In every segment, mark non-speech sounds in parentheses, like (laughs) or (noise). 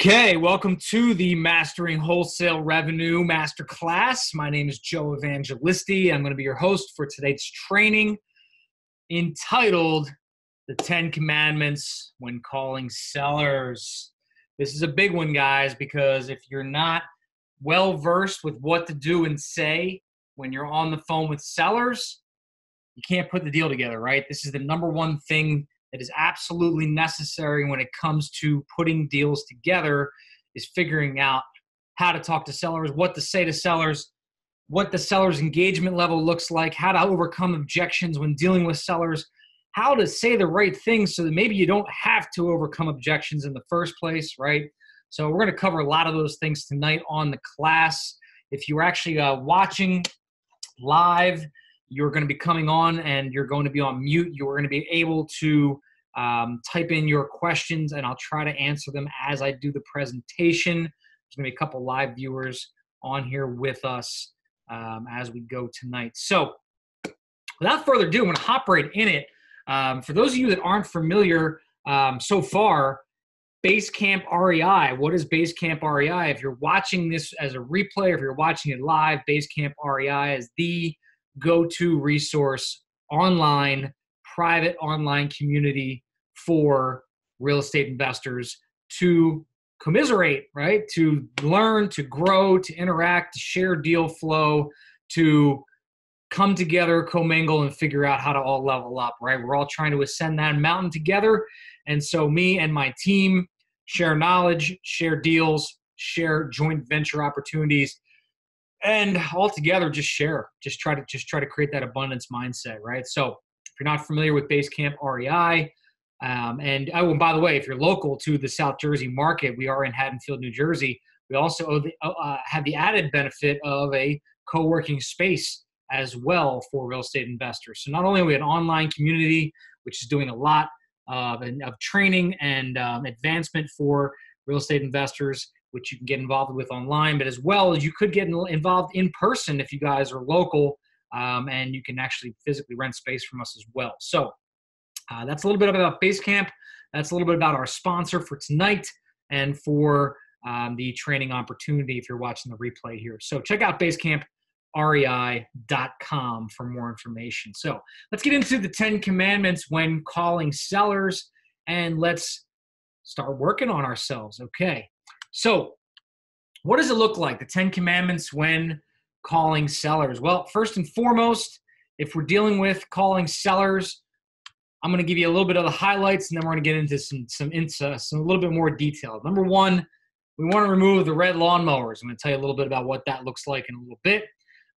Okay, welcome to the Mastering Wholesale Revenue Masterclass. My name is Joe Evangelisti. I'm going to be your host for today's training entitled The 10 Commandments When Calling Sellers. This is a big one, guys, because if you're not well versed with what to do and say when you're on the phone with sellers, you can't put the deal together, right? This is the number one thing that is absolutely necessary when it comes to putting deals together is figuring out how to talk to sellers, what to say to sellers, what the seller's engagement level looks like, how to overcome objections when dealing with sellers, how to say the right things so that maybe you don't have to overcome objections in the first place, right? So we're going to cover a lot of those things tonight on the class. If you're actually uh, watching live, you're going to be coming on and you're going to be on mute. You're going to be able to um, type in your questions and I'll try to answer them as I do the presentation. There's going to be a couple live viewers on here with us um, as we go tonight. So, without further ado, I'm going to hop right in it. Um, for those of you that aren't familiar um, so far, Basecamp REI. What is Basecamp REI? If you're watching this as a replay, if you're watching it live, Basecamp REI is the go to resource online, private online community for real estate investors to commiserate, right? To learn, to grow, to interact, to share deal flow, to come together, commingle, and figure out how to all level up, right? We're all trying to ascend that mountain together. And so, me and my team share knowledge, share deals, share joint venture opportunities and all together just share just try to just try to create that abundance mindset right so if you're not familiar with basecamp rei um, and oh, by the way, if you're local to the South Jersey market, we are in Haddonfield, New Jersey. We also uh, uh, have the added benefit of a co-working space as well for real estate investors. So not only are we an online community, which is doing a lot of, of training and um, advancement for real estate investors, which you can get involved with online, but as well as you could get involved in person if you guys are local um, and you can actually physically rent space from us as well. So uh, that's a little bit about Basecamp. That's a little bit about our sponsor for tonight and for um, the training opportunity if you're watching the replay here. So check out basecamprei.com for more information. So let's get into the 10 commandments when calling sellers and let's start working on ourselves. Okay. So, what does it look like? The 10 commandments when calling sellers? Well, first and foremost, if we're dealing with calling sellers, I'm going to give you a little bit of the highlights, and then we're going to get into some some into uh, some a little bit more detail. Number one, we want to remove the red lawnmowers. I'm going to tell you a little bit about what that looks like in a little bit.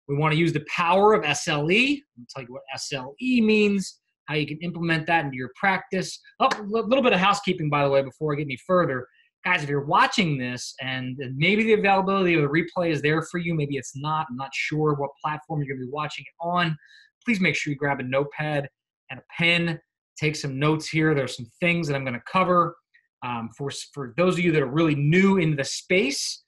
We want to use the power of SLE. I'm going to tell you what SLE means, how you can implement that into your practice. Oh, a little bit of housekeeping, by the way, before I get any further. Guys, if you're watching this and maybe the availability of the replay is there for you, maybe it's not, I'm not sure what platform you're going to be watching it on, please make sure you grab a notepad and a pen take some notes here. There's some things that I'm going to cover. Um, for, for those of you that are really new into the space,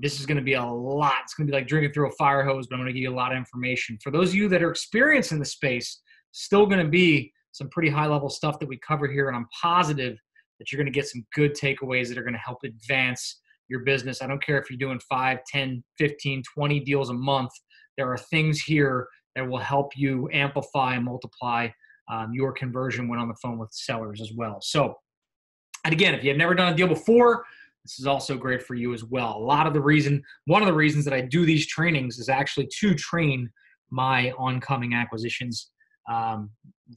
this is going to be a lot. It's going to be like drinking through a fire hose, but I'm going to give you a lot of information. For those of you that are experienced in the space, still going to be some pretty high level stuff that we cover here, and I'm positive that you're going to get some good takeaways that are going to help advance your business. I don't care if you're doing 5, 10, 15, 20 deals a month. There are things here that will help you amplify and multiply um, your conversion when on the phone with sellers as well. So, and again, if you have never done a deal before, this is also great for you as well. A lot of the reason, one of the reasons that I do these trainings is actually to train my oncoming acquisitions um,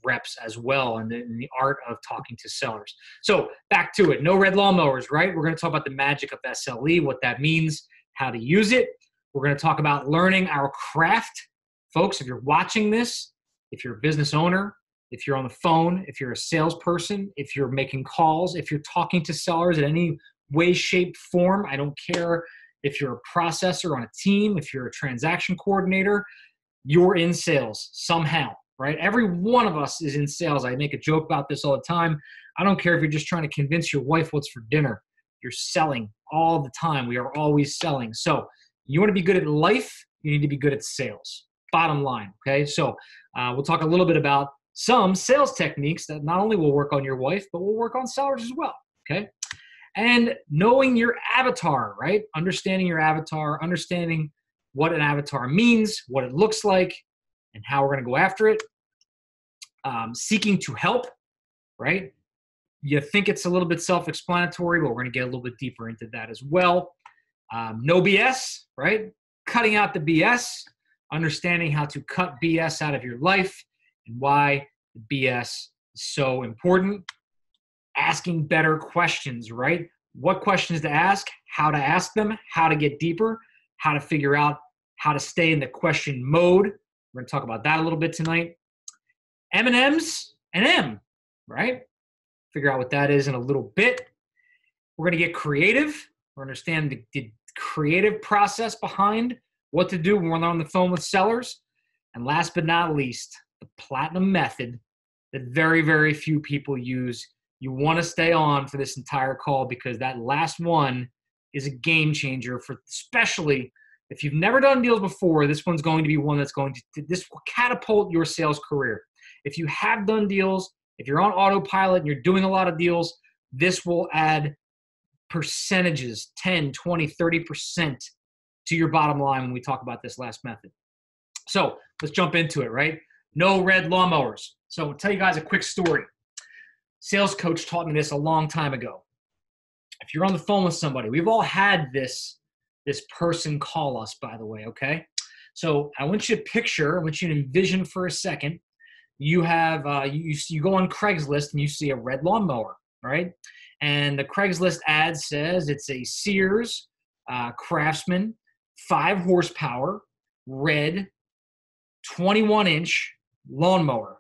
reps as well and the, the, art of talking to sellers. So back to it. No red lawnmowers, right? We're going to talk about the magic of SLE, what that means, how to use it. We're going to talk about learning our craft. Folks, if you're watching this, if you're a business owner, if you're on the phone, if you're a salesperson, if you're making calls, if you're talking to sellers in any way, shape, form, I don't care if you're a processor on a team, if you're a transaction coordinator, you're in sales somehow, right? Every one of us is in sales. I make a joke about this all the time. I don't care if you're just trying to convince your wife what's for dinner. You're selling all the time. We are always selling. So, you want to be good at life, you need to be good at sales. Bottom line, okay? So, uh, we'll talk a little bit about some sales techniques that not only will work on your wife, but will work on sellers as well. Okay. and knowing your avatar, right? Understanding your avatar, understanding what an avatar means, what it looks like, and how we're going to go after it. Um, seeking to help, right? You think it's a little bit self explanatory, but we're going to get a little bit deeper into that as well. Um, no BS, right? Cutting out the BS, understanding how to cut BS out of your life and why BS is so important. Asking better questions, right? What questions to ask, how to ask them, how to get deeper, how to figure out how to stay in the question mode. We're going to talk about that a little bit tonight. M&Ms and M, right? Figure out what that is in a little bit. We're going to get creative. We're understand the, the creative process behind what to do when we're on the phone with sellers. And last but not least, the platinum method that very, very few people use. You want to stay on for this entire call because that last one is a game changer for especially if you've never done deals before, this one's going to be one that's going to this will catapult your sales career. If you have done deals, if you're on autopilot and you're doing a lot of deals, this will add percentages 10, 20, 30% to your bottom line when we talk about this last method. So let's jump into it, right? No red lawnmowers. So I'll tell you guys a quick story. Sales coach taught me this a long time ago. If you're on the phone with somebody, we've all had this this person call us, by the way, okay? So I want you to picture, I want you to envision for a second, you have, uh, you, you go on Craigslist and you see a red lawnmower, right? And the Craigslist ad says it's a Sears uh, Craftsman, five horsepower, red, 21 inch lawnmower.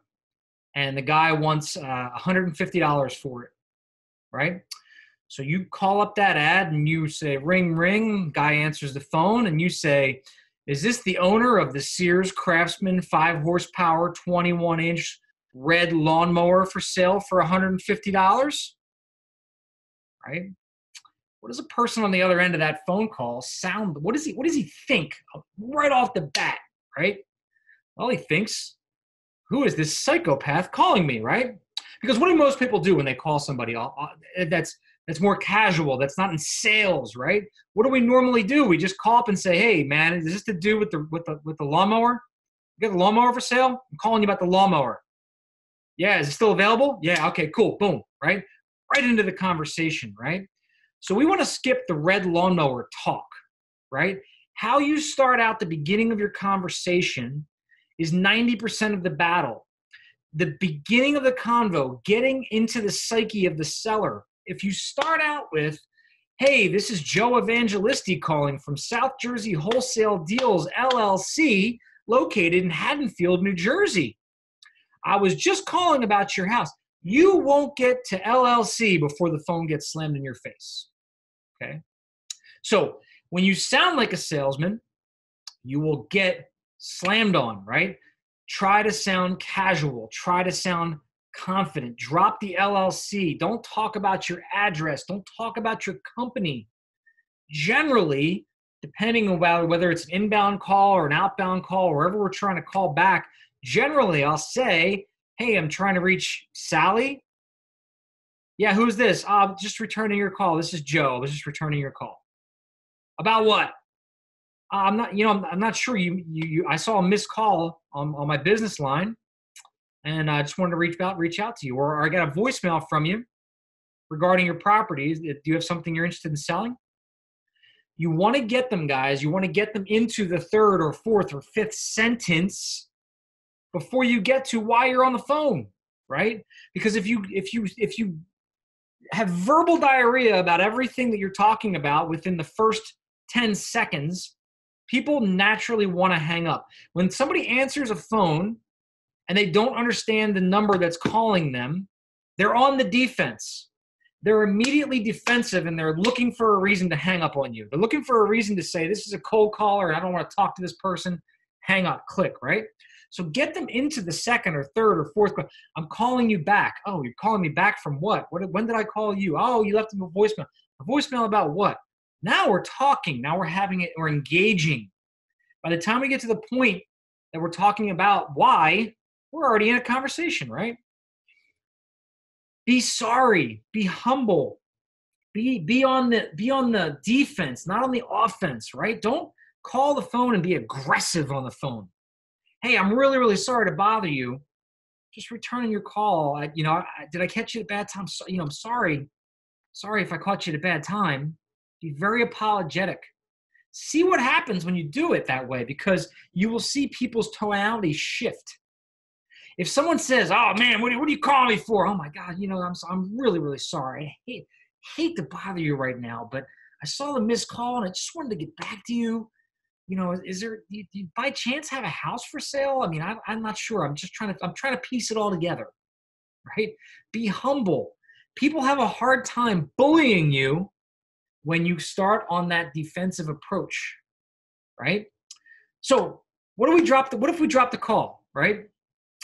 And the guy wants uh, $150 for it, right? So you call up that ad and you say, ring, ring. Guy answers the phone and you say, is this the owner of the Sears Craftsman 5 horsepower, 21 inch red lawnmower for sale for $150? Right? What does a person on the other end of that phone call sound? What does he what does he think right off the bat, right? Well, he thinks, who is this psychopath calling me, right? Because what do most people do when they call somebody uh, uh, that's that's more casual, that's not in sales, right? What do we normally do? We just call up and say, "Hey, man, is this to do with the with the with the lawnmower? You got the lawnmower for sale? I'm calling you about the lawnmower. Yeah, is it still available? Yeah, okay, cool, boom, right? Right into the conversation, right? So we want to skip the red lawnmower talk, right? How you start out the beginning of your conversation is 90% of the battle. The beginning of the convo, getting into the psyche of the seller, if you start out with, hey, this is Joe Evangelisti calling from South Jersey Wholesale Deals LLC, located in Haddonfield, New Jersey. I was just calling about your house. You won't get to LLC before the phone gets slammed in your face. Okay? So when you sound like a salesman, you will get slammed on, right? Try to sound casual, try to sound confident. Drop the LLC. Don't talk about your address. Don't talk about your company. Generally, depending about whether it's an inbound call or an outbound call, wherever we're trying to call back, generally I'll say, Hey, I'm trying to reach Sally. Yeah, who's this? Uh, just returning your call. This is Joe. I was just returning your call. About what? Uh, I'm not, you know, I'm, I'm not sure. You, you, you, I saw a missed call on, on my business line and I just wanted to reach out, reach out to you, or I got a voicemail from you regarding your properties. Do you have something you're interested in selling? You want to get them, guys. You want to get them into the third or fourth or fifth sentence before you get to why you're on the phone, right? Because if you if you if you have verbal diarrhea about everything that you're talking about within the first 10 seconds, people naturally want to hang up. When somebody answers a phone and they don't understand the number that's calling them, they're on the defense. They're immediately defensive and they're looking for a reason to hang up on you. They're looking for a reason to say, This is a cold caller I don't want to talk to this person. Hang up, click, right? So get them into the second or third or fourth. I'm calling you back. Oh, you're calling me back from what? what when did I call you? Oh, you left a voicemail. A voicemail about what? Now we're talking. Now we're having it. We're engaging. By the time we get to the point that we're talking about why, we're already in a conversation, right? Be sorry, be humble, Be be on the be on the defense, not on the offense, right? Don't call the phone and be aggressive on the phone. Hey, I'm really really sorry to bother you. Just returning your call. I, you know, I, did I catch you at a bad time? So, you know, I'm sorry. Sorry if I caught you at a bad time. Be very apologetic. See what happens when you do it that way because you will see people's tonality shift. If someone says, "Oh man, what, what are you calling me for?" Oh my God, you know, I'm I'm really really sorry. I hate hate to bother you right now, but I saw the missed call and I just wanted to get back to you. You know, is there do you, do you by chance have a house for sale? I mean, I, I'm not sure. I'm just trying to I'm trying to piece it all together. Right? Be humble. People have a hard time bullying you when you start on that defensive approach, right? So, what do we drop? The, what if we drop the call, right?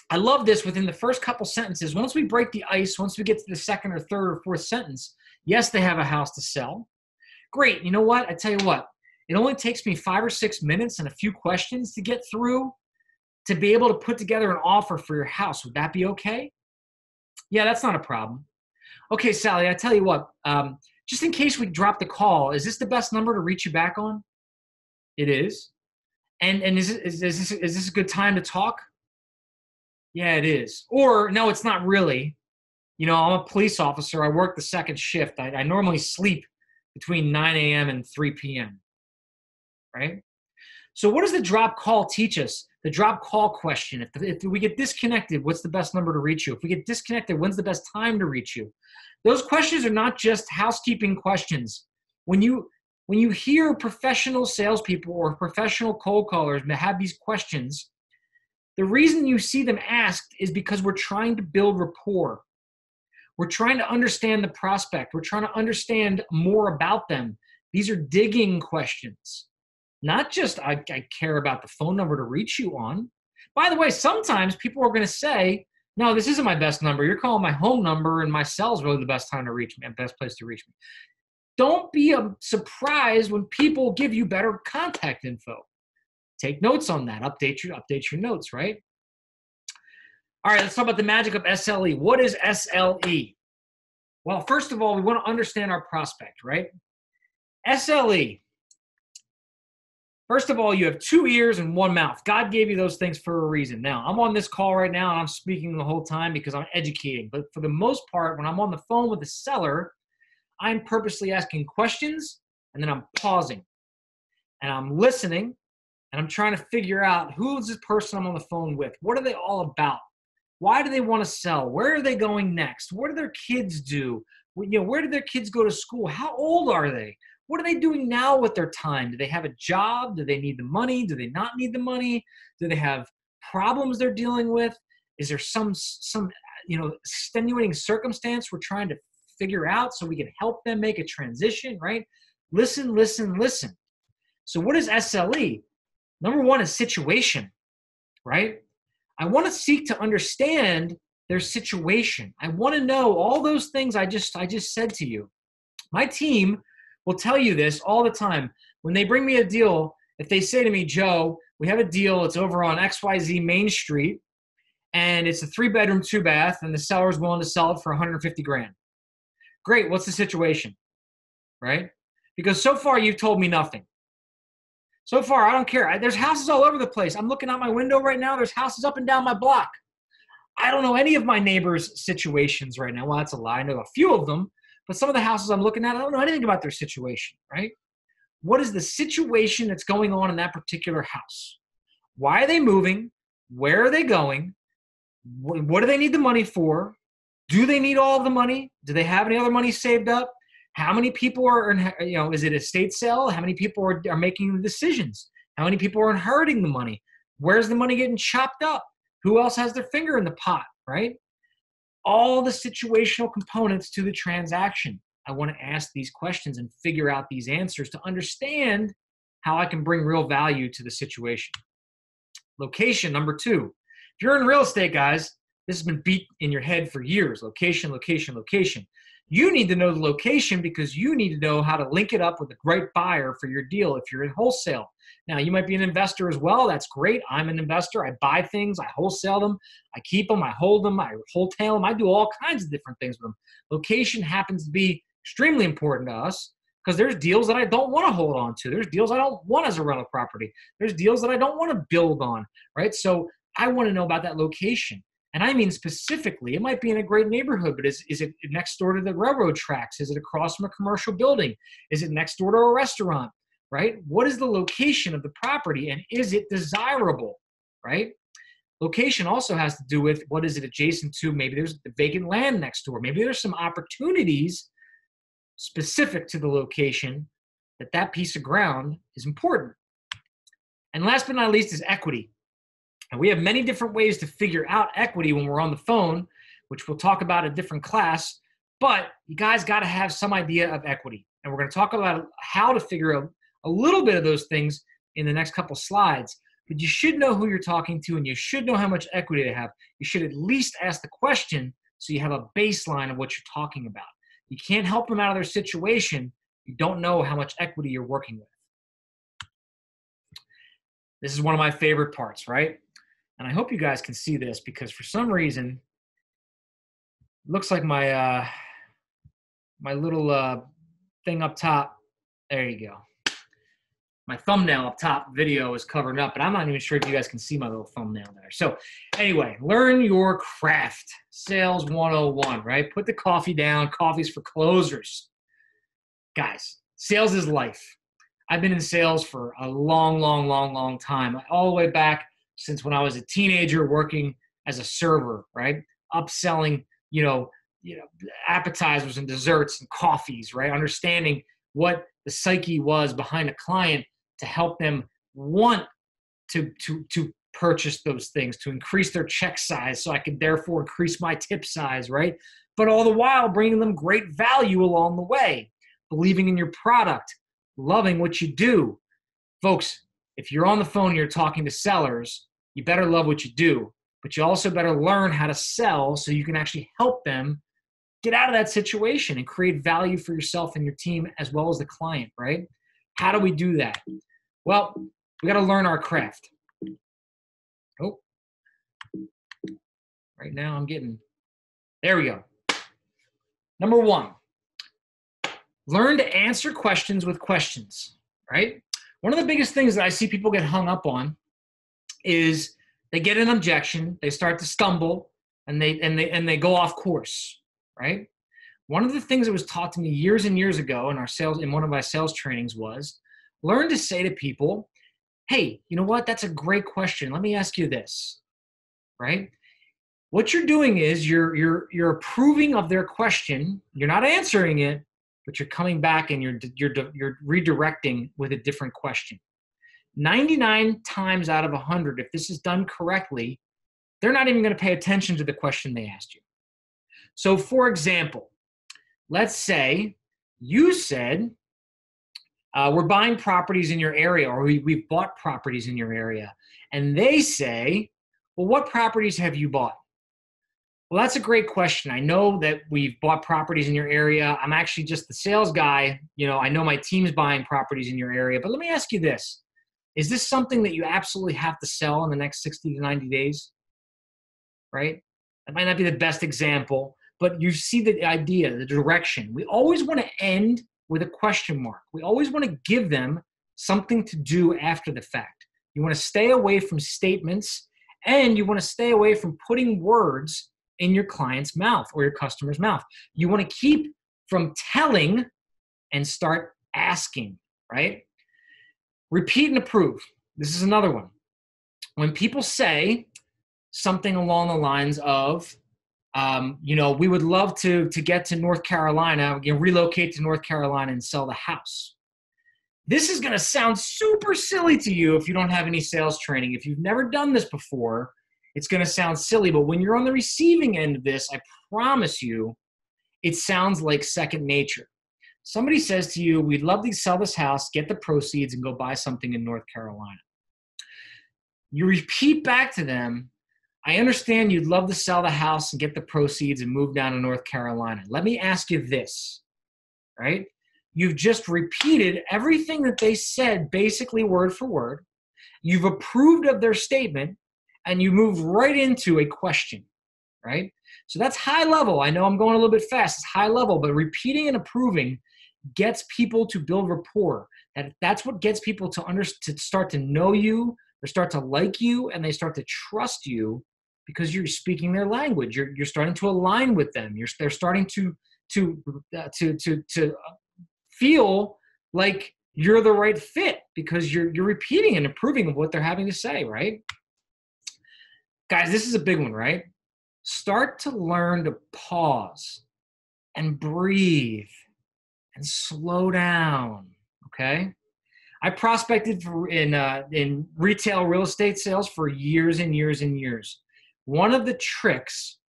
I love this within the first couple sentences. Once we break the ice, once we get to the second or third or fourth sentence, yes, they have a house to sell. Great. You know what? I tell you what, it only takes me five or six minutes and a few questions to get through to be able to put together an offer for your house. Would that be okay? Yeah, that's not a problem. Okay, Sally, I tell you what, um, just in case we drop the call, is this the best number to reach you back on? It is. And and is, is, is this is this a good time to talk? Yeah, it is. Or no, it's not really. You know, I'm a police officer. I work the second shift. I, I normally sleep between 9 a.m. and 3 p.m. Right? So, what does the drop call teach us? The drop call question. If, the, if we get disconnected, what's the best number to reach you? If we get disconnected, when's the best time to reach you? those questions are not just housekeeping questions. When you when you hear professional salespeople or professional cold callers have these questions, the reason you see them asked is because we're trying to build rapport. We're trying to understand the prospect. We're trying to understand more about them. These are digging questions, not just I, I care about the phone number to reach you on. By the way, sometimes people are going to say, no, this isn't my best number. You're calling my home number, and my cell is really the best time to reach me, best place to reach me. Don't be um, surprised when people give you better contact info. Take notes on that. Update your update your notes, right? All right, let's talk about the magic of SLE. What is SLE? Well, first of all, we want to understand our prospect, right? SLE First of all, you have two ears and one mouth. God gave you those things for a reason. Now, I'm on this call right now and I'm speaking the whole time because I'm educating. But for the most part, when I'm on the phone with the seller, I'm purposely asking questions and then I'm pausing and I'm listening and I'm trying to figure out who is this person I'm on the phone with? What are they all about? Why do they want to sell? Where are they going next? What do their kids do? You know, where do their kids go to school? How old are they? what are they doing now with their time? Do they have a job? Do they need the money? Do they not need the money? Do they have problems they're dealing with? Is there some some you know extenuating circumstance we're trying to figure out so we can help them make a transition, right? Listen, listen, listen. So what is SLE? Number one is situation, right? I want to seek to understand their situation. I want to know all those things I just I just said to you. My team will tell you this all the time. When they bring me a deal, if they say to me, Joe, we have a deal, it's over on XYZ Main Street, and it's a three bedroom, two bath, and the seller's willing to sell it for 150 grand. Great, what's the situation? Right? Because so far you've told me nothing. So far, I don't care. I, there's houses all over the place. I'm looking out my window right now. There's houses up and down my block. I don't know any of my neighbors' situations right now. Well, that's a lie. I know a few of them, but some of the houses I'm looking at, I don't know anything about their situation, right? What is the situation that's going on in that particular house? Why are they moving? Where are they going? What do they need the money for? Do they need all the money? Do they have any other money saved up? How many people are, in, you know, is it a state sale? How many people are, are making the decisions? How many people are inheriting the money? Where's the money getting chopped up? Who else has their finger in the pot, right? all the situational components to the transaction. I want to ask these questions and figure out these answers to understand how I can bring real value to the situation. Location, number two. If you're in real estate, guys, this has been beat in your head for years location, location, location. You need to know the location because you need to know how to link it up with a great buyer for your deal if you're in wholesale. Now, you might be an investor as well. That's great. I'm an investor. I buy things, I wholesale them, I keep them, I hold them, I wholesale them. I do all kinds of different things with them. Location happens to be extremely important to us because there's deals that I don't want to hold on to. There's deals I don't want as a rental property. There's deals that I don't want to build on, right? So I want to know about that location. And I mean specifically, it might be in a great neighborhood, but is, is it next door to the railroad tracks? Is it across from a commercial building? Is it next door to a restaurant? Right? What is the location of the property and is it desirable? Right? Location also has to do with what is it adjacent to? Maybe there's vacant land next door. Maybe there's some opportunities specific to the location that that piece of ground is important. And last but not least is equity. And we have many different ways to figure out equity when we're on the phone, which we'll talk about a different class. But you guys got to have some idea of equity. And we're going to talk about how to figure out a little bit of those things in the next couple slides. But you should know who you're talking to and you should know how much equity they have. You should at least ask the question so you have a baseline of what you're talking about. You can't help them out of their situation. You don't know how much equity you're working with. This is one of my favorite parts, right? And I hope you guys can see this because for some reason, looks like my uh, my little uh, thing up top. There you go my thumbnail up top video is covered up, but I'm not even sure if you guys can see my little thumbnail there. So anyway, learn your craft. Sales 101, right? Put the coffee down. Coffee's for closers. Guys, sales is life. I've been in sales for a long, long, long, long time. All the way back since when I was a teenager working as a server, right? Upselling, you know, you know, appetizers and desserts and coffees, right? Understanding what the psyche was behind a client to help them want to to to purchase those things to increase their check size so I could therefore increase my tip size, right? But all the while bringing them great value along the way, believing in your product, loving what you do. Folks, if you're on the phone you're talking to sellers, you better love what you do, but you also better learn how to sell so you can actually help them get out of that situation and create value for yourself and your team as well as the client, right? How do we do that? Well, we got to learn our craft. Oh, right now I'm getting, there we go. Number one, learn to answer questions with questions, right? One of the biggest things that I see people get hung up on is they get an objection, they start to stumble, and they and they and they go off course, right? One of the things that was taught to me years and years ago in our sales in one of my sales trainings was learn to say to people, hey, you know what? That's a great question. Let me ask you this, right? What you're doing is you're you're you're approving of their question. You're not answering it, but you're coming back and you're you're you're redirecting with a different question. 99 times out of 100 if this is done correctly, they're not even going to pay attention to the question they asked you. So for example, let's say you said uh, we're buying properties in your area or we, we've bought properties in your area and they say well what properties have you bought well that's a great question. I know that we've bought properties in your area. I'm actually just the sales guy. You know i know my team's buying properties in your area. But let me ask you this. Is this something that you absolutely have to sell in the next 60 to 90 days? Right? That might not be the best example but you see the idea the direction. We always want to end with a question mark. We always want to give them something to do after the fact. You want to stay away from statements and you want to stay away from putting words in your client's mouth or your customer's mouth. You want to keep from telling and start asking, right? Repeat and approve. This is another one. When people say something along the lines of, um, you know, we would love to to get to North Carolina, you know, relocate to North Carolina and sell the house. This is going to sound super silly to you if you don't have any sales training. If you've never done this before, it's going to sound silly. But when you're on the receiving end of this, I promise you, it sounds like second nature. Somebody says to you, We'd love to sell this house, get the proceeds, and go buy something in North Carolina. You repeat back to them, I understand you'd love to sell the house and get the proceeds and move down to North Carolina. Let me ask you this, right? You've just repeated everything that they said, basically word for word. You've approved of their statement, and you move right into a question, right? So that's high level. I know I'm going a little bit fast. It's high level, but repeating and approving gets people to build rapport. That that's what gets people to under to start to know you, they start to like you, and they start to trust you because you're speaking their language. You're you're starting to align with them. You're they're starting to to uh, to to to feel like you're the right fit because you're you're repeating and approving of what they're having to say, right? Guys, this is a big one, right? Start to learn to pause and breathe and slow down, okay? I prospected for in uh, in retail real estate sales for years and years and years. One of the tricks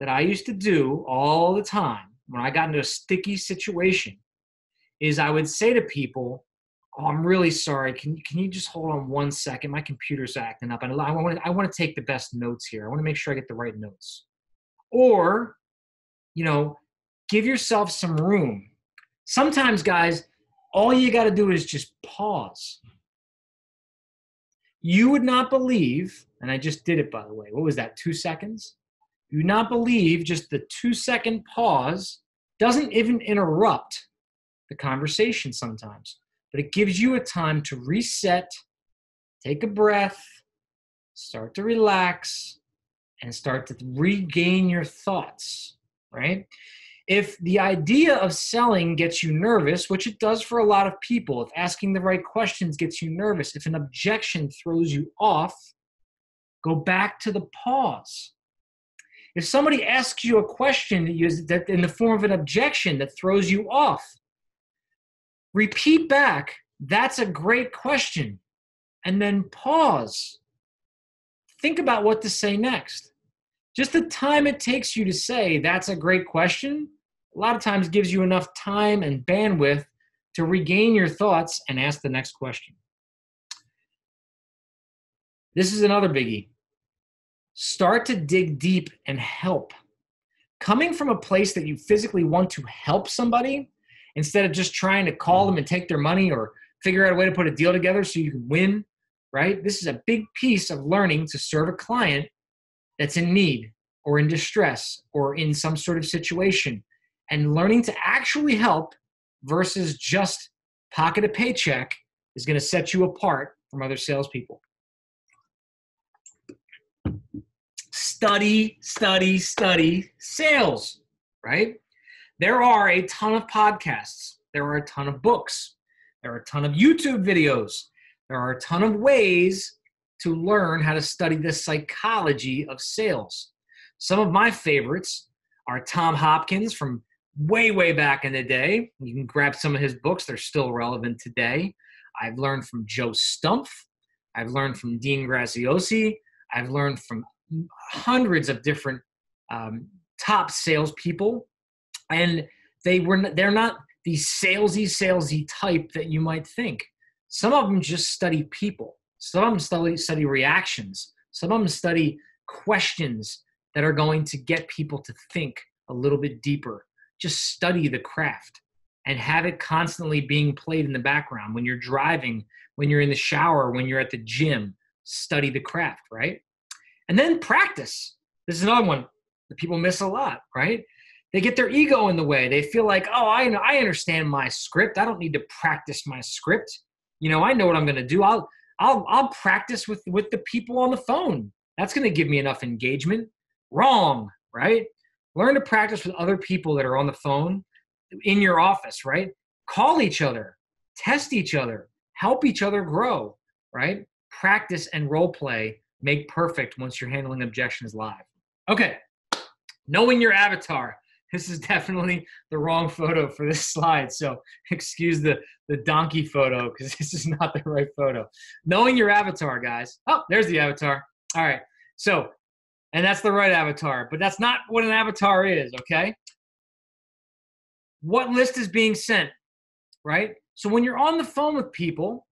that I used to do all the time when I got into a sticky situation is I would say to people, "Oh, I'm really sorry. Can you can you just hold on one second? My computer's acting up, and I want to I want to take the best notes here. I want to make sure I get the right notes." Or, you know, give yourself some room. Sometimes, guys, all you got to do is just pause. You would not believe, and I just did it by the way. What was that? Two seconds. You not believe just the two second pause doesn't even interrupt the conversation sometimes, but it gives you a time to reset, take a breath, start to relax, and start to regain your thoughts, right? If the idea of selling gets you nervous, which it does for a lot of people, if asking the right questions gets you nervous, if an objection throws you off, go back to the pause. If somebody asks you a question that, you, that in the form of an objection that throws you off, repeat back, that's a great question, and then pause. Think about what to say next. Just the time it takes you to say, that's a great question, a lot of times gives you enough time and bandwidth to regain your thoughts and ask the next question. This is another biggie. Start to dig deep and help. Coming from a place that you physically want to help somebody instead of just trying to call them and take their money or figure out a way to put a deal together so you can win, right? This is a big piece of learning to serve a client that's in need or in distress or in some sort of situation and learning to actually help versus just pocket a paycheck is going to set you apart from other salespeople. Study, study, study sales, right? There are a ton of podcasts, there are a ton of books, there are a ton of YouTube videos, there are a ton of ways to learn how to study the psychology of sales. Some of my favorites are Tom Hopkins from way, way back in the day. You can grab some of his books, they're still relevant today. I've learned from Joe Stumpf. I've learned from Dean Graziosi. I've learned from hundreds of different um, top salespeople, and they were they're not the salesy, salesy type that you might think. Some of them just study people. Some of them study study reactions. Some of them study questions that are going to get people to think a little bit deeper just study the craft and have it constantly being played in the background when you're driving, when you're in the shower, when you're at the gym. Study the craft, right? And then practice. This is another one that people miss a lot, right? They get their ego in the way. They feel like, oh, I know, I understand my script. I don't need to practice my script. You know, I know what I'm going to do. I'll I'll I'll practice with with the people on the phone. That's going to give me enough engagement. Wrong, right? Learn to practice with other people that are on the phone in your office, right? Call each other, test each other, help each other grow, right? Practice and role play make perfect once you're handling objections live. Okay, knowing your avatar. This is definitely the wrong photo for this slide, so (laughs) excuse the, the donkey photo because (laughs) this is not the right photo. Knowing your avatar, guys. Oh, there's the avatar. All right, so and that's the right avatar. But that's not what an avatar is, okay? What list is being sent, right? So when you're on the phone with people,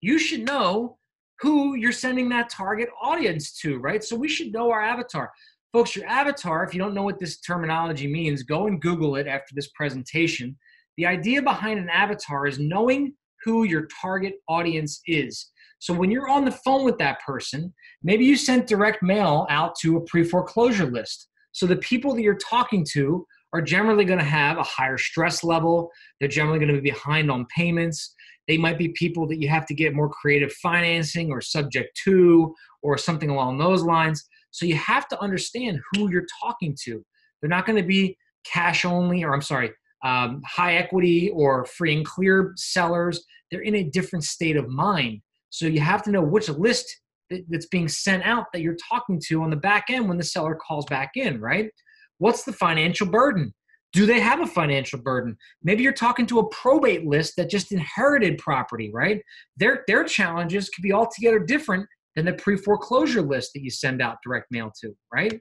you should know who you're sending that target audience to, right? So we should know our avatar. Folks, your avatar, if you don't know what this terminology means, go and Google it after this presentation. The idea behind an avatar is knowing who your target audience is. So when you're on the phone with that person, maybe you sent direct mail out to a pre foreclosure list. So the people that you're talking to are generally going to have a higher stress level. They're generally going to be behind on payments. They might be people that you have to get more creative financing or subject to or something along those lines. So you have to understand who you're talking to. They're not going to be cash only, or I'm sorry, um, high equity or free and clear sellers. They're in a different state of mind. So you have to know which list that's being sent out that you're talking to on the back end when the seller calls back in, right? What's the financial burden? Do they have a financial burden? Maybe you're talking to a probate list that just inherited property, right? Their their challenges could be altogether different than the pre-foreclosure list that you send out direct mail to, right?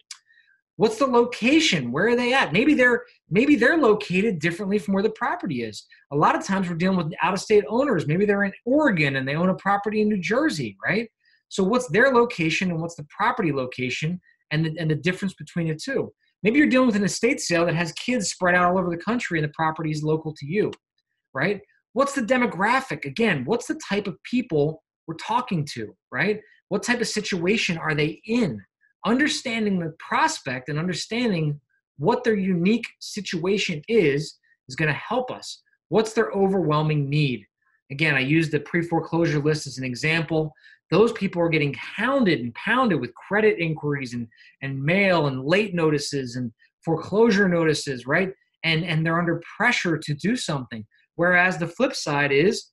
What's the location? Where are they at? Maybe they're maybe they're located differently from where the property is. A lot of times we're dealing with out-of-state owners. Maybe they're in Oregon and they own a property in New Jersey, right? So what's their location and what's the property location and the, and the difference between the two? Maybe you're dealing with an estate sale that has kids spread out all over the country and the property is local to you, right? What's the demographic? Again, what's the type of people we're talking to, right? What type of situation are they in? Understanding the prospect and understanding what their unique situation is is going to help us. What's their overwhelming need? Again, I used the pre foreclosure list as an example those people are getting hounded and pounded with credit inquiries and, and mail and late notices and foreclosure notices, right? And, and they're under pressure to do something. Whereas the flip side is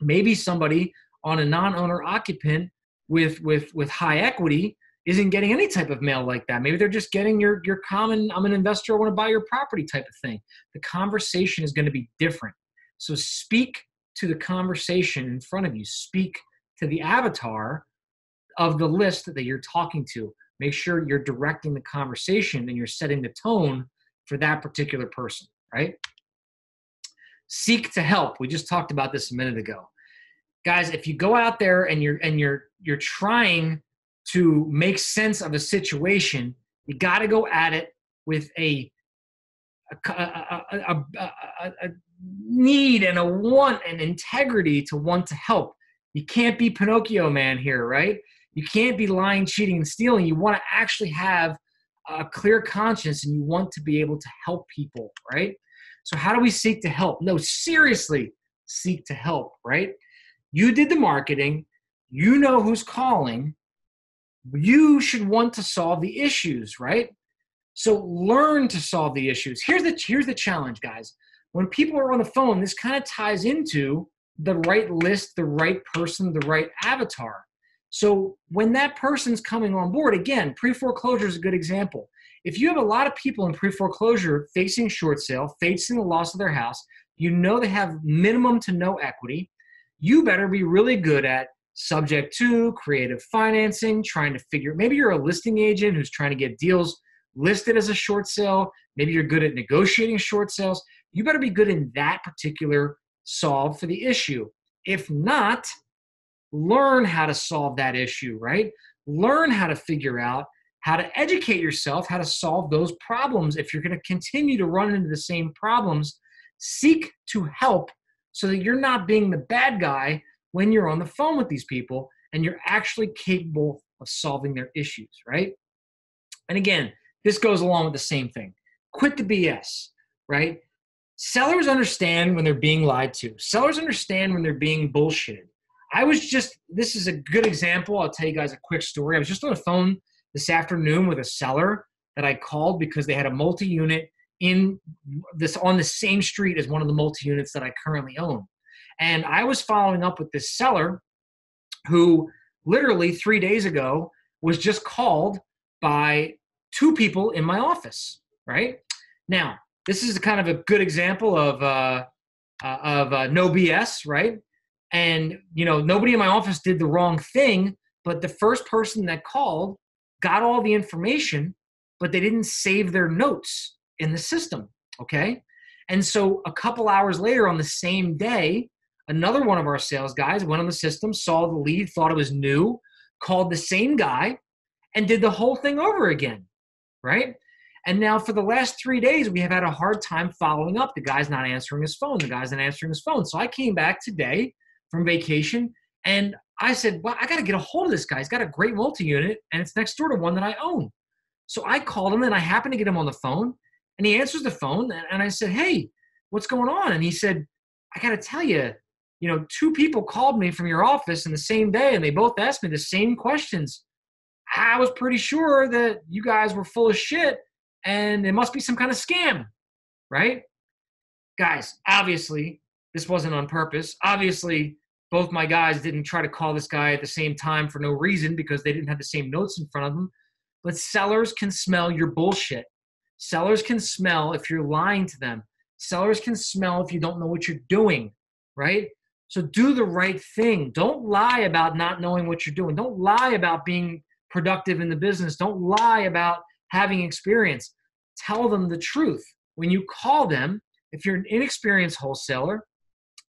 maybe somebody on a non-owner occupant with, with, with high equity isn't getting any type of mail like that. Maybe they're just getting your, your common, I'm an investor, I want to buy your property type of thing. The conversation is going to be different. So speak to the conversation in front of you. Speak to the avatar of the list that you're talking to. Make sure you're directing the conversation and you're setting the tone for that particular person, right? Seek to help. We just talked about this a minute ago. Guys, if you go out there and you're and you're you're trying to make sense of a situation, you got to go at it with a a, a, a, a, need and a want and integrity to want to help. You can't be Pinocchio man here, right? You can't be lying, cheating, and stealing. You want to actually have a clear conscience and you want to be able to help people, right? So, how do we seek to help? No, seriously, seek to help, right? You did the marketing, you know who's calling, you should want to solve the issues, right? So, learn to solve the issues. Here's the, here's the challenge, guys. When people are on the phone, this kind of ties into the right list, the right person, the right avatar. So when that person's coming on board, again, pre foreclosure is a good example. If you have a lot of people in pre foreclosure facing short sale, facing the loss of their house, you know they have minimum to no equity, you better be really good at subject to creative financing, trying to figure maybe you're a listing agent who's trying to get deals listed as a short sale, maybe you're good at negotiating short sales. You better be good in that particular solve for the issue. If not, learn how to solve that issue, right? Learn how to figure out how to educate yourself, how to solve those problems. If you're going to continue to run into the same problems, seek to help so that you're not being the bad guy when you're on the phone with these people and you're actually capable of solving their issues, right? And again, this goes along with the same thing. Quit the BS, right? sellers understand when they're being lied to. Sellers understand when they're being bullshitted. I was just, this is a good example. I'll tell you guys a quick story. I was just on the phone this afternoon with a seller that I called because they had a multi unit in this on the same street as one of the multi units that I currently own. And I was following up with this seller who literally three days ago was just called by two people in my office, right? Now, this is a kind of a good example of uh, uh, of uh, no BS, right? And you know, nobody in my office did the wrong thing, but the first person that called got all the information, but they didn't save their notes in the system. Okay, and so a couple hours later, on the same day, another one of our sales guys went on the system, saw the lead, thought it was new, called the same guy, and did the whole thing over again, right? And now for the last three days, we have had a hard time following up. The guy's not answering his phone. The guy's not answering his phone. So I came back today from vacation and I said, Well, I got to get a hold of this guy. He's got a great multi unit and it's next door to one that I own. So I called him and I happened to get him on the phone and he answers the phone and I said, Hey, what's going on? And he said, I got to tell you, you know, two people called me from your office in the same day and they both asked me the same questions. I was pretty sure that you guys were full of shit and it must be some kind of scam, right? Guys, obviously, this wasn't on purpose. Obviously, both my guys didn't try to call this guy at the same time for no reason because they didn't have the same notes in front of them. But sellers can smell your bullshit. Sellers can smell if you're lying to them. Sellers can smell if you don't know what you're doing, right? So do the right thing. Don't lie about not knowing what you're doing. Don't lie about being productive in the business. Don't lie about having experience. Tell them the truth. When you call them, if you're an inexperienced wholesaler,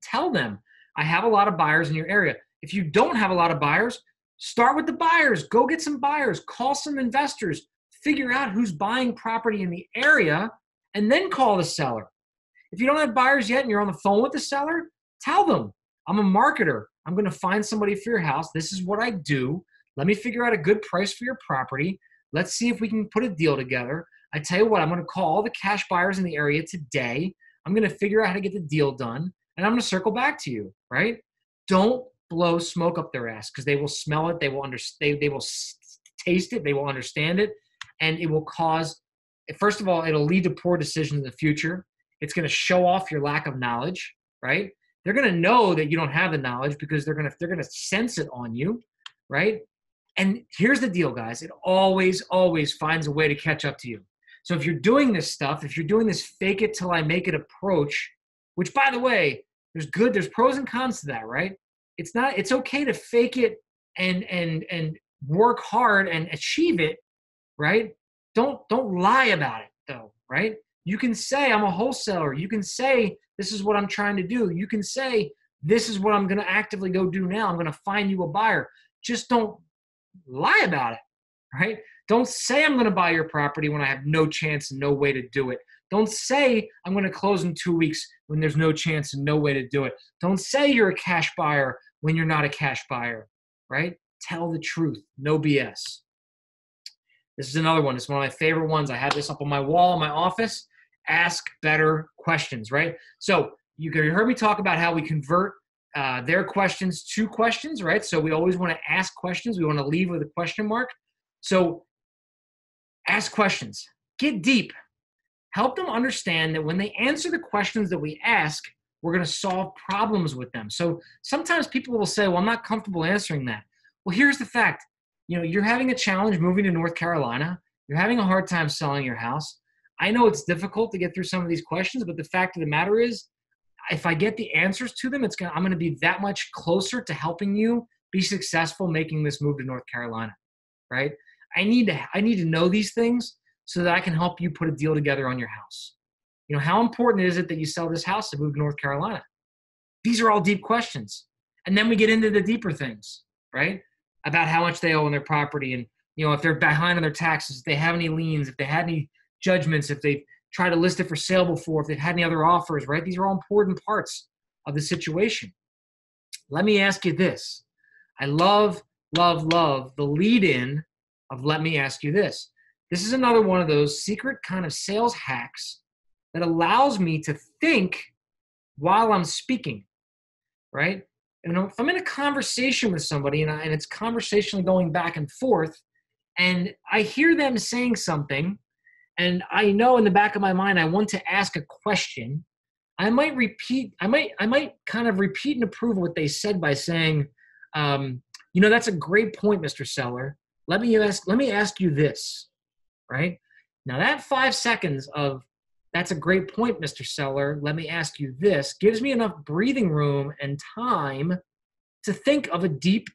tell them, I have a lot of buyers in your area. If you don't have a lot of buyers, start with the buyers. Go get some buyers, call some investors, figure out who's buying property in the area, and then call the seller. If you don't have buyers yet and you're on the phone with the seller, tell them, I'm a marketer. I'm going to find somebody for your house. This is what I do. Let me figure out a good price for your property. Let's see if we can put a deal together. I tell you what, I'm going to call all the cash buyers in the area today. I'm going to figure out how to get the deal done, and I'm going to circle back to you, right? Don't blow smoke up their ass because they will smell it, they will understand, they, they will taste it, they will understand it, and it will cause. First of all, it'll lead to poor decisions in the future. It's going to show off your lack of knowledge, right? They're going to know that you don't have the knowledge because they're going to they're going to sense it on you, right? And here's the deal, guys. It always, always finds a way to catch up to you. So if you're doing this stuff, if you're doing this fake it till I make it approach, which by the way, there's good, there's pros and cons to that, right? It's not, it's okay to fake it and and and work hard and achieve it, right? Don't don't lie about it though, right? You can say I'm a wholesaler. You can say this is what I'm trying to do. You can say this is what I'm going to actively go do now. I'm going to find you a buyer. Just don't lie about it, right? Don't say I'm going to buy your property when I have no chance and no way to do it. Don't say I'm going to close in two weeks when there's no chance and no way to do it. Don't say you're a cash buyer when you're not a cash buyer, right? Tell the truth, no BS. This is another one. It's one of my favorite ones. I have this up on my wall in my office. Ask better questions, right? So you heard me talk about how we convert uh, their questions to questions, right? So we always want to ask questions. We want to leave with a question mark. So ask questions, get deep, help them understand that when they answer the questions that we ask, we're going to solve problems with them. So sometimes people will say, "Well, I'm not comfortable answering that." Well, here's the fact. You know, you're having a challenge moving to North Carolina. You're having a hard time selling your house. I know it's difficult to get through some of these questions, but the fact of the matter is if I get the answers to them, it's gonna I'm gonna be that much closer to helping you be successful making this move to North Carolina, right? I need to I need to know these things so that I can help you put a deal together on your house. You know, how important is it that you sell this house to move to North Carolina? These are all deep questions. And then we get into the deeper things, right? About how much they owe on their property and you know, if they're behind on their taxes, if they have any liens, if they had any judgments, if they've tried to list it for sale before, if they've had any other offers, right? These are all important parts of the situation. Let me ask you this. I love, love, love the lead in of let me ask you this. This is another one of those secret kind of sales hacks that allows me to think while I'm speaking, right? And if I'm in a conversation with somebody and, I, and it's conversationally going back and forth, and I hear them saying something and I know in the back of my mind I want to ask a question, I might repeat, I might, I might kind of repeat and approve what they said by saying, um, you know, that's a great point, Mr. Seller. Let me ask, let me ask you this, right? Now that five seconds of that's a great point, Mr. Seller. Let me ask you this gives me enough breathing room and time to think of a deep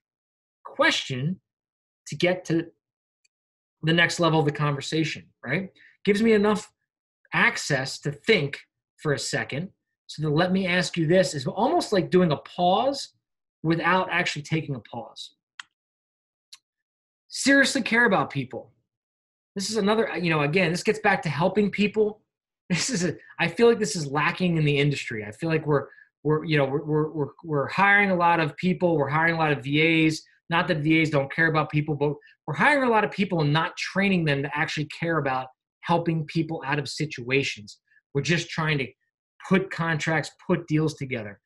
question to get to the next level of the conversation, right? Gives me enough access to think for a second. So to let me ask you this is almost like doing a pause without actually taking a pause. Seriously care about people. This is another, you know, again, this gets back to helping people. This is a, I feel like this is lacking in the industry. I feel like we're, we're, you know, we're, we're, we're hiring a lot of people. We're hiring a lot of VAs Not that VAs don't care about people, but we're hiring a lot of people and not training them to actually care about helping people out of situations. We're just trying to put contracts, put deals together.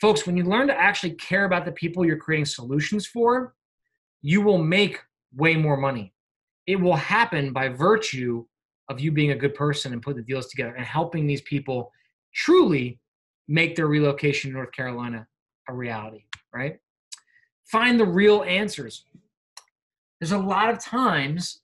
Folks, when you learn to actually care about the people you're creating solutions for, you will make way more money. It will happen by virtue of you being a good person and put the deals together and helping these people truly make their relocation to North Carolina a reality, right? Find the real answers. There's a lot of times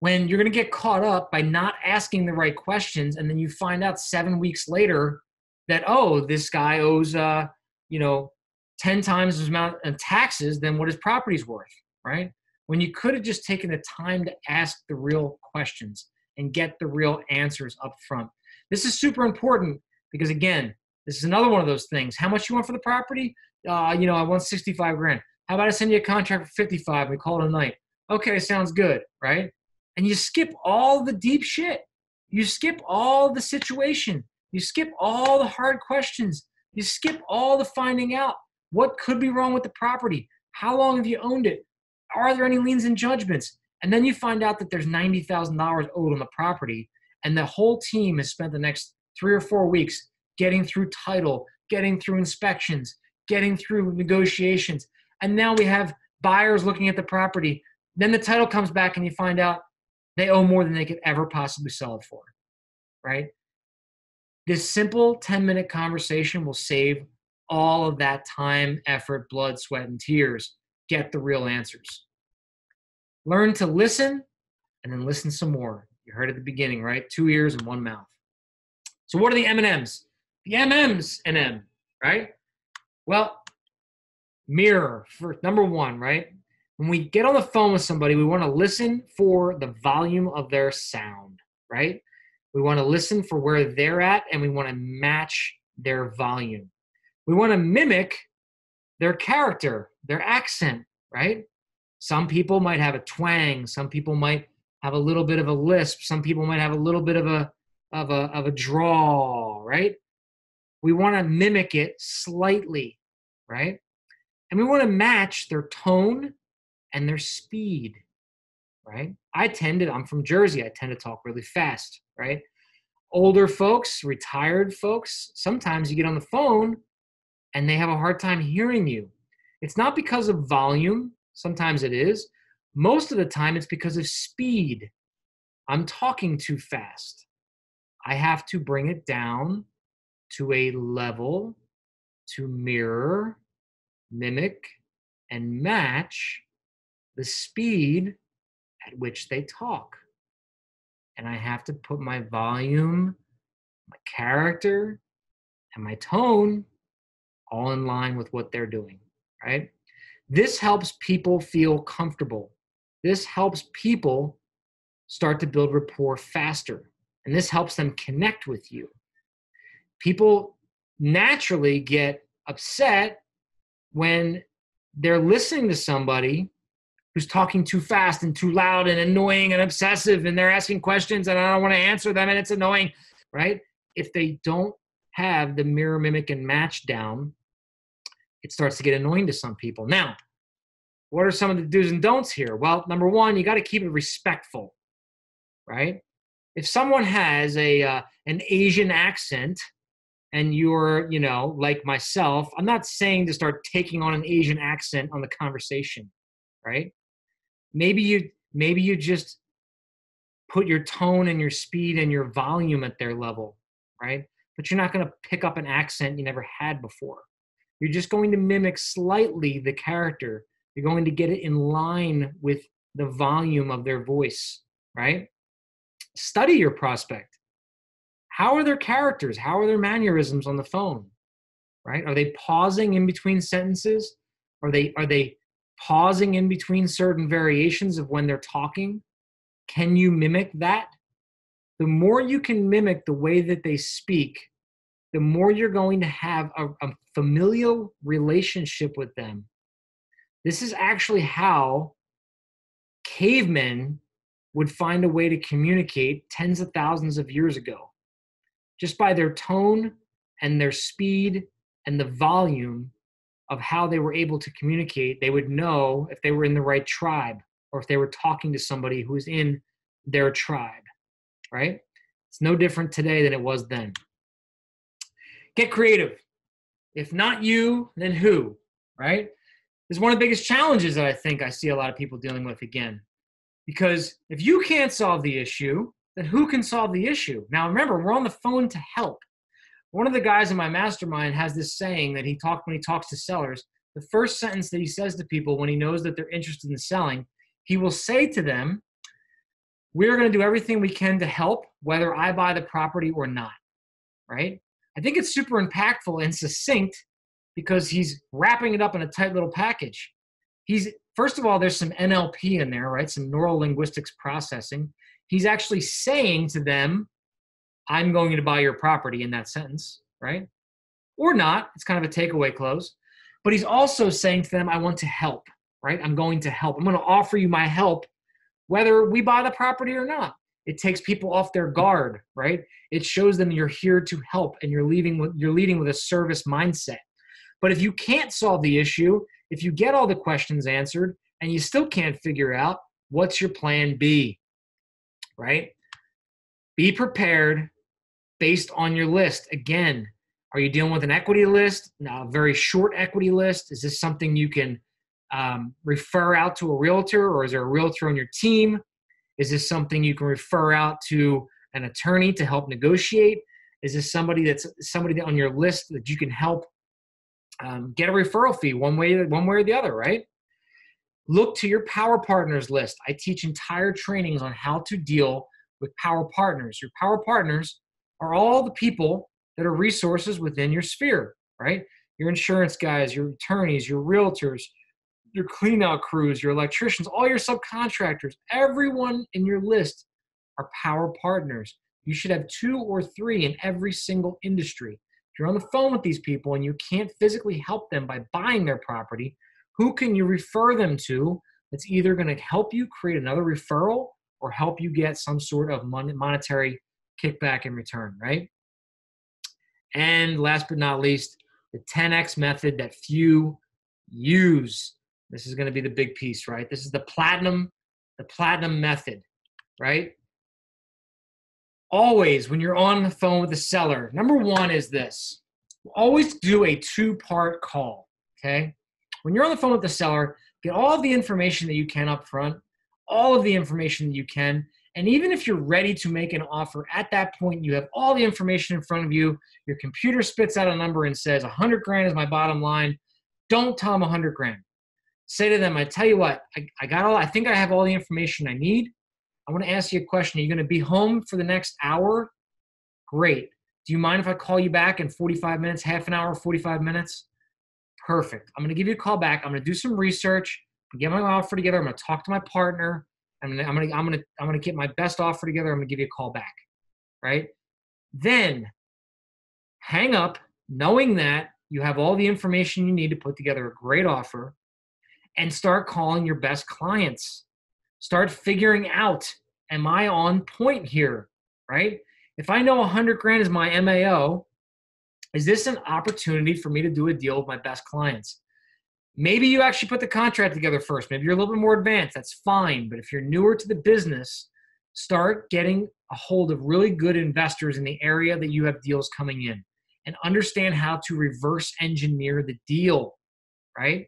when you're going to get caught up by not asking the right questions and then you find out 7 weeks later that oh, this guy owes uh, you know, 10 times as amount of taxes than what his property's worth, right? When you could have just taken the time to ask the real questions and get the real answers up front. This is super important because again, this is another one of those things. How much you want for the property? Uh, you know, I want 65 grand. How about I send you a contract for 55? We call it a night. Okay, sounds good, right? And you skip all the deep shit. You skip all the situation. You skip all the hard questions. You skip all the finding out. What could be wrong with the property? How long have you owned it? Are there any liens and judgments? And then you find out that there's $90,000 owed on the property, and the whole team has spent the next three or four weeks getting through title, getting through inspections, getting through negotiations. And now we have buyers looking at the property. Then the title comes back, and you find out they owe more than they could ever possibly sell it for, right? This simple 10 minute conversation will save all of that time, effort, blood, sweat, and tears. Get the real answers. Learn to listen and then listen some more. You heard at the beginning, right? Two ears and one mouth. So what are the M&Ms? The M&Ms and M, right? Well, mirror for number 1, right? When we get on the phone with somebody, we want to listen for the volume of their sound, right? We want to listen for where they're at and we want to match their volume. We want to mimic their character, their accent, right? Some people might have a twang, some people might have a little bit of a lisp, some people might have a little bit of a of a of a drawl, right? We want to mimic it slightly, right? And we want to match their tone and their speed, right? I tend to, I'm from Jersey, I tend to talk really fast, right? Older folks, retired folks, sometimes you get on the phone and they have a hard time hearing you. It's not because of volume, sometimes it is. Most of the time, it's because of speed. I'm talking too fast. I have to bring it down to a level to mirror, mimic, and match the speed at which they talk. And I have to put my volume, my character, and my tone all in line with what they're doing, right? This helps people feel comfortable. This helps people start to build rapport faster. And this helps them connect with you. People naturally get upset when they're listening to somebody who's talking too fast and too loud and annoying and obsessive and they're asking questions and I don't want to answer them and it's annoying, right? If they don't have the mirror, mimic, and match down, it starts to get annoying to some people. Now, what are some of the do's and don'ts here? Well, number one, you got to keep it respectful, right? If someone has a uh, an Asian accent and you're, you know, like myself, I'm not saying to start taking on an Asian accent on the conversation, right? maybe you maybe you just put your tone and your speed and your volume at their level right but you're not going to pick up an accent you never had before you're just going to mimic slightly the character. You're going to get it in line with the volume of their voice right? Study your prospect. How are their characters? How are their mannerisms on the phone right? Are they pausing in between sentences? Are they are they pausing in between certain variations of when they're talking? Can you mimic that? The more you can mimic the way that they speak, the more you're going to have a, a familial relationship with them. This is actually how cavemen would find a way to communicate tens of thousands of years ago. Just by their tone and their speed and the volume of how they were able to communicate, they would know if they were in the right tribe or if they were talking to somebody who was in their tribe, right? It's no different today than it was then. Get creative. If not you, then who, right? This is one of the biggest challenges that I think I see a lot of people dealing with again. Because if you can't solve the issue, then who can solve the issue? Now, remember, we're on the phone to help. One of the guys in my mastermind has this saying that he talked when he talks to sellers. The first sentence that he says to people when he knows that they're interested in selling, he will say to them, We're going to do everything we can to help, whether I buy the property or not. Right? I think it's super impactful and succinct because he's wrapping it up in a tight little package. He's first of all, there's some NLP in there, right? Some neural linguistics processing. He's actually saying to them, I'm going to buy your property in that sentence, right? Or not. It's kind of a takeaway close. But he's also saying to them, I want to help, right? I'm going to help. I'm going to offer you my help, whether we buy the property or not. It takes people off their guard, right? It shows them you're here to help and you're leaving with you're leading with a service mindset. But if you can't solve the issue, if you get all the questions answered and you still can't figure out what's your plan B, right? Be prepared based on your list. Again, are you dealing with an equity list, Now, a very short equity list? Is this something you can um, refer out to a realtor, or is there a realtor on your team? Is this something you can refer out to an attorney to help negotiate? Is this somebody that's somebody on your list that you can help um, get a referral fee one way, one way or the other, right? Look to your power partners list. I teach entire trainings on how to deal with power partners. Your power partners are all the people that are resources within your sphere, right? Your insurance guys, your attorneys, your realtors, your cleanout crews, your electricians, all your subcontractors, everyone in your list are power partners. You should have two or three in every single industry. If you're on the phone with these people and you can't physically help them by buying their property, who can you refer them to that's either going to help you create another referral or help you get some sort of monetary kickback in return, right? And last but not least, the 10x method that few use. This is going to be the big piece, right? This is the platinum, the platinum method, right? Always, when you're on the phone with the seller, number one is this always do a two part call, okay? When you're on the phone with the seller, get all the information that you can up front, all of the information that you can, and even if you're ready to make an offer at that point, you have all the information in front of you. Your computer spits out a number and says 100 grand is my bottom line. Don't tell them 100 grand. Say to them, I tell you what, I, I got all, I think I have all the information I need. I want to ask you a question. Are you going to be home for the next hour? Great. Do you mind if I call you back in 45 minutes, half an hour, 45 minutes? Perfect. I'm going to give you a call back. I'm going to do some research, get my offer together. I'm going to talk to my partner. I'm gonna, I'm gonna, I'm gonna, I'm gonna get my best offer together. I'm gonna give you a call back, right? Then hang up, knowing that you have all the information you need to put together a great offer, and start calling your best clients. Start figuring out, am I on point here, right? If I know 100 grand is my MAO, is this an opportunity for me to do a deal with my best clients? Maybe you actually put the contract together first. Maybe you're a little bit more advanced. That's fine. But if you're newer to the business, start getting a hold of really good investors in the area that you have deals coming in and understand how to reverse engineer the deal, right?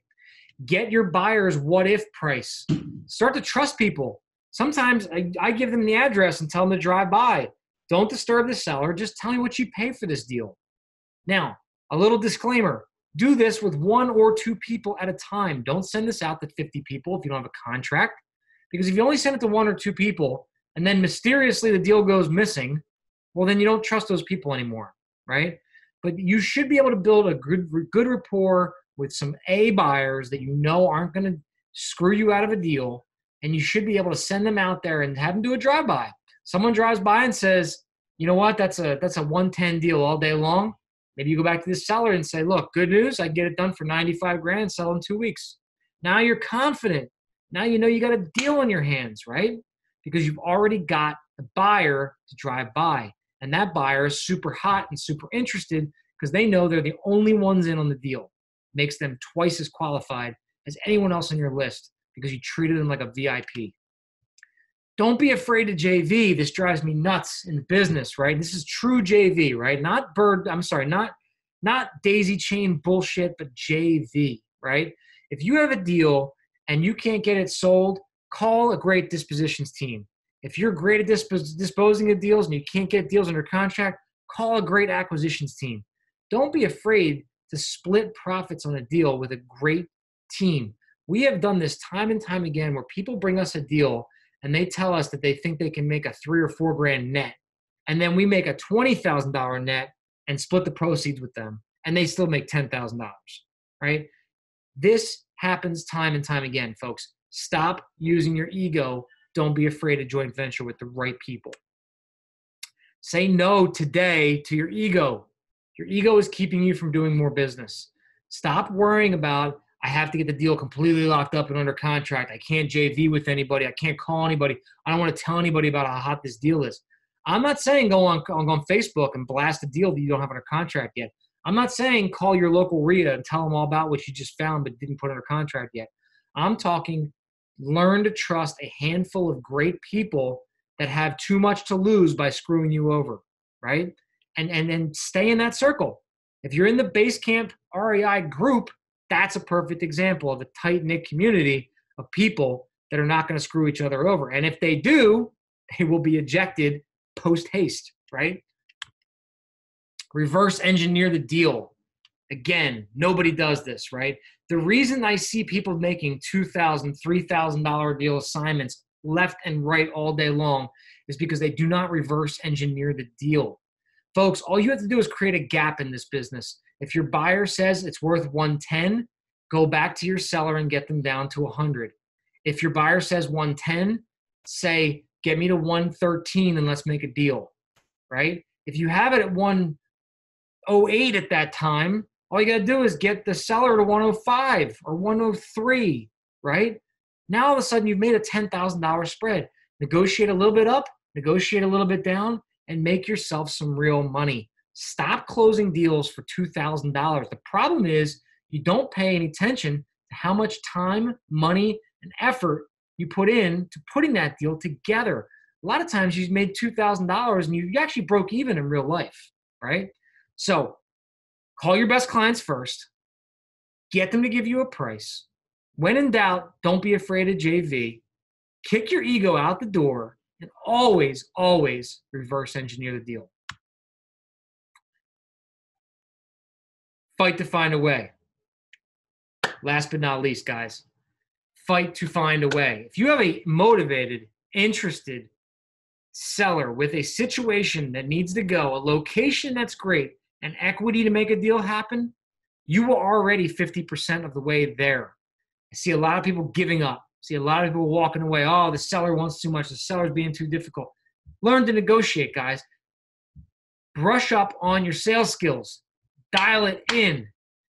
Get your buyer's what if price. Start to trust people. Sometimes I, I give them the address and tell them to drive by. Don't disturb the seller. Just tell me what you pay for this deal. Now, a little disclaimer do this with one or two people at a time. Don't send this out to 50 people if you don't have a contract. Because if you only send it to one or two people and then mysteriously the deal goes missing, well, then you don't trust those people anymore, right? But you should be able to build a good, good rapport with some A buyers that you know aren't going to screw you out of a deal. And you should be able to send them out there and have them do a drive by. Someone drives by and says, you know what, that's a that's a 110 deal all day long Maybe you go back to the seller and say, look, good news, I get it done for 95 grand, sell in two weeks. Now you're confident. Now you know you got a deal in your hands, right? Because you've already got the buyer to drive by. And that buyer is super hot and super interested because they know they're the only ones in on the deal. Makes them twice as qualified as anyone else on your list because you treated them like a VIP. Don't be afraid of JV. This drives me nuts in business, right? This is true JV, right? Not bird, I'm sorry, not not daisy chain bullshit, but JV, right? If you have a deal and you can't get it sold, call a great dispositions team. If you're great at dispos- disposing of deals and you can't get deals under contract, call a great acquisitions team. Don't be afraid to split profits on a deal with a great team. We have done this time and time again where people bring us a deal and they tell us that they think they can make a three or four grand net. And then we make a $20,000 net and split the proceeds with them. And they still make $10,000, right? This happens time and time again, folks. Stop using your ego don't be afraid to joint venture with the right people. Say no today to your ego. Your ego is keeping you from doing more business. Stop worrying about, I have to get the deal completely locked up and under contract. I can't JV with anybody. I can't call anybody. I don't want to tell anybody about how hot this deal is. I'm not saying go on, go on Facebook and blast a deal that you don't have under contract yet. I'm not saying call your local REIA and tell them all about what you just found but didn't put under contract yet. I'm talking learn to trust a handful of great people that have too much to lose by screwing you over, right? And and then stay in that circle. If you're in the Basecamp REI group, that's a perfect example of a tight knit community of people that are not going to screw each other over. And if they do, (laughs) they will be ejected post haste, right? Reverse engineer the deal. Again, nobody does this, right? The reason I see people making $2,000, $3,000 deal assignments left and right all day long is because they do not reverse engineer the deal. Folks, all you have to do is create a gap in this business. If your buyer says it's worth 110, go back to your seller and get them down to 100. If your buyer says 110, say, get me to 113 and let's make a deal, right? If you have it at 108 at that time, all you got to do is get the seller to 105 or 103, right? Now all of a sudden you've made a $10,000 spread. Negotiate a little bit up, negotiate a little bit down, and make yourself some real money. Stop closing deals for $2,000. The problem is you don't pay any attention to how much time, money, and effort you put in to putting that deal together. A lot of times you've made $2,000 and you actually broke even in real life, right? So Call your best clients first, get them to give you a price. When in doubt, don't be afraid of JV. Kick your ego out the door and always, always reverse engineer the deal. Fight to find a way. Last but not least, guys, fight to find a way. If you have a motivated, interested seller with a situation that needs to go, a location that's great, and equity to make a deal happen, you were already 50% of the way there. I see a lot of people giving up. See a lot of people walking away. Oh, the seller wants too much. The seller's being too difficult. Learn to negotiate, guys. Brush up on your sales skills. Dial it in.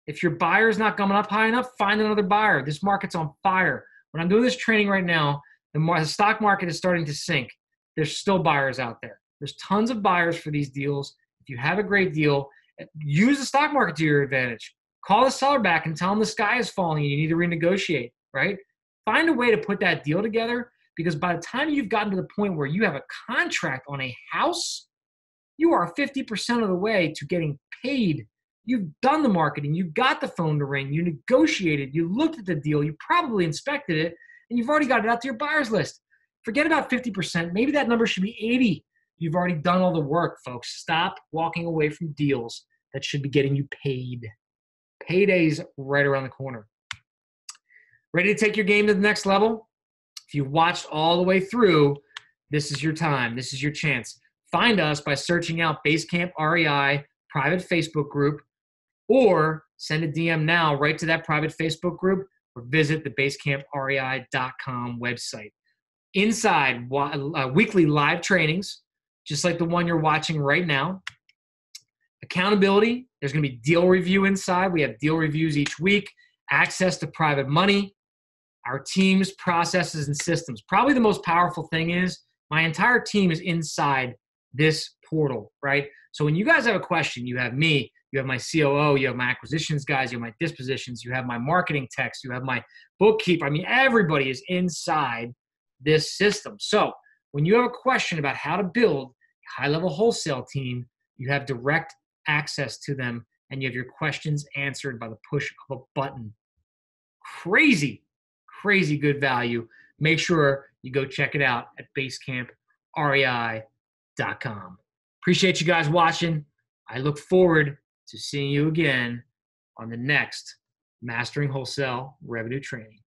If your buyer is not coming up high enough, find another buyer. This market's on fire. When I'm doing this training right now, the, stock market is starting to sink. There's still buyers out there. There's tons of buyers for these deals. If you have a great deal, use the stock market to your advantage. Call the seller back and tell them the sky is falling and you need to renegotiate, right? Find a way to put that deal together because by the time you've gotten to the point where you have a contract on a house, you are 50% of the way to getting paid. You've done the marketing, you got the phone to ring, you negotiated, you looked at the deal, you probably inspected it, and you've already got it out to your buyer's list. Forget about 50%. Maybe that number should be 80 You've already done all the work, folks. Stop walking away from deals that should be getting you paid. Payday's right around the corner. Ready to take your game to the next level? If you watched all the way through, this is your time. This is your chance. Find us by searching out Basecamp REI private Facebook group or send a DM now right to that private Facebook group or visit the basecamprei.com website. Inside uh, weekly live trainings, just like the one you're watching right now. Accountability, there's going to be deal review inside. We have deal reviews each week, access to private money, our teams, processes, and systems. Probably the most powerful thing is my entire team is inside this portal, right? So when you guys have a question, you have me, You have my COO, you have my acquisitions guys, you have my dispositions, you have my marketing techs, you have my bookkeeper. I mean, everybody is inside this system. So when you have a question about how to build a high level wholesale team, you have direct access to them and you have your questions answered by the push of a button. Crazy, crazy good value. Make sure you go check it out at basecamprei.com. Appreciate you guys watching. I look forward to seeing you again on the next Mastering Wholesale Revenue Training.